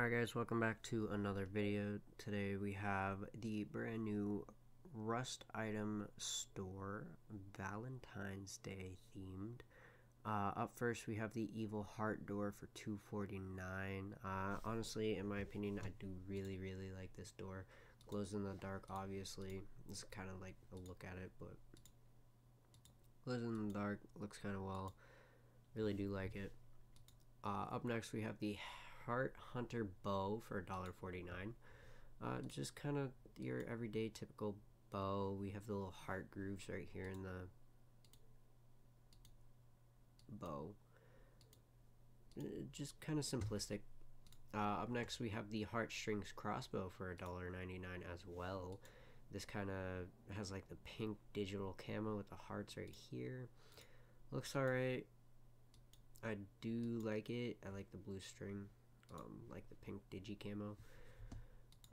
Alright guys, welcome back to another video. Today we have the brand new Rust item store, Valentine's Day themed. Uh, up first we have the Evil Heart door for 249 uh, Honestly, in my opinion, I do really, really like this door. Glows in the dark, obviously. It's kind of like a look at it, but glows in the dark, looks kind of well. Really do like it. Uh, up next we have the Heart Hunter bow for $1.49. Uh, just kind of your everyday typical bow. We have the little heart grooves right here in the bow. Uh, just kind of simplistic. Uh, up next we have the heart strings crossbow for $1.99 as well. This kind of has like the pink digital camo with the hearts right here. Looks alright. I do like it. I like the blue string um, like the pink digi camo.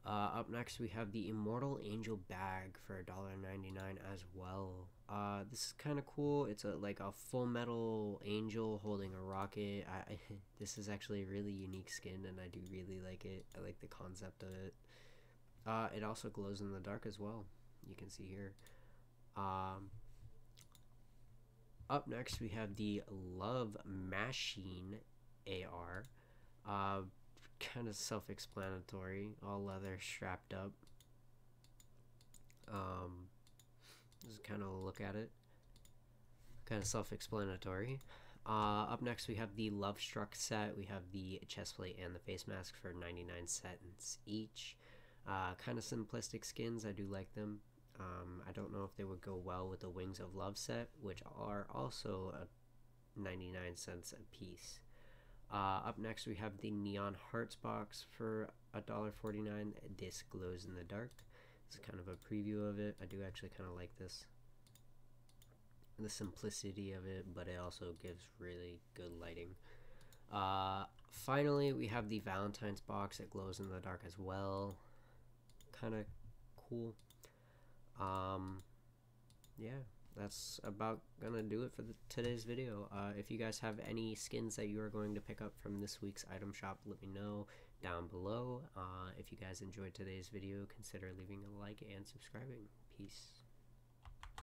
Uh, up next, we have the Immortal Angel bag for $1.99 as well. Uh, this is kind of cool. It's a like a full metal angel holding a rocket. I, I, this is actually a really unique skin, and I do really like it. I like the concept of it. Uh, it also glows in the dark as well. You can see here. Um, up next, we have the Love Mashine AR. Uh, kind of self-explanatory. All leather, strapped up. Um, just kind of look at it. Kind of self-explanatory. Uh, up next, we have the Love Struck set. We have the chest plate and the face mask for 99 cents each. Uh, kind of simplistic skins. I do like them. Um, I don't know if they would go well with the Wings of Love set, which are also a 99 cents a piece. Uh, up next, we have the Neon Hearts box for $1.49. This glows in the dark. It's kind of a preview of it. I do actually kind of like this. The simplicity of it, but it also gives really good lighting. Uh, finally, we have the Valentine's box. It glows in the dark as well. Kind of cool. Um, yeah that's about gonna do it for the, today's video. Uh, if you guys have any skins that you are going to pick up from this week's item shop, let me know down below. Uh, if you guys enjoyed today's video, consider leaving a like and subscribing. Peace.